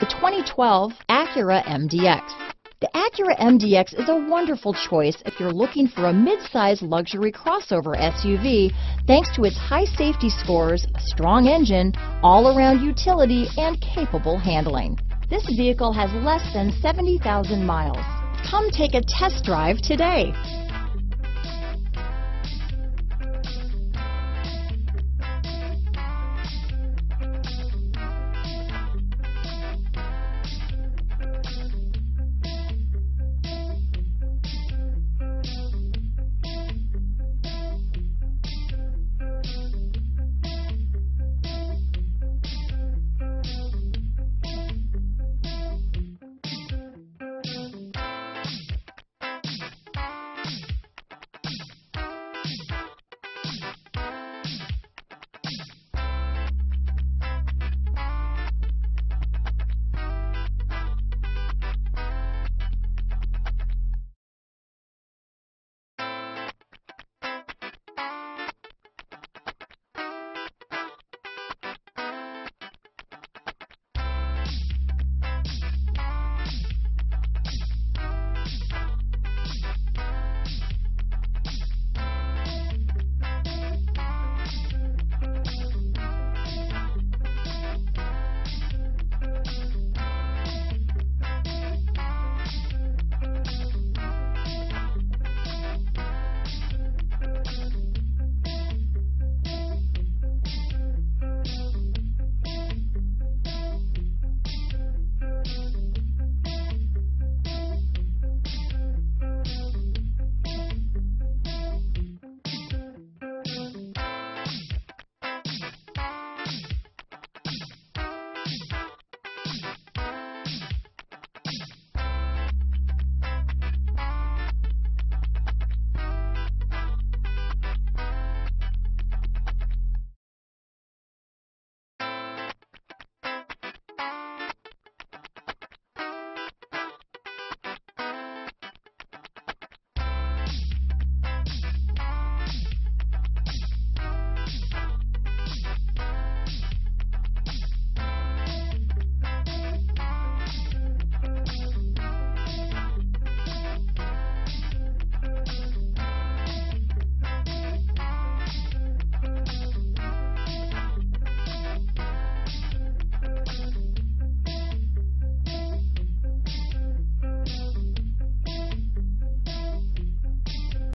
The 2012 Acura MDX. The Acura MDX is a wonderful choice if you're looking for a mid-size luxury crossover SUV thanks to its high safety scores, strong engine, all-around utility, and capable handling. This vehicle has less than 70,000 miles. Come take a test drive today.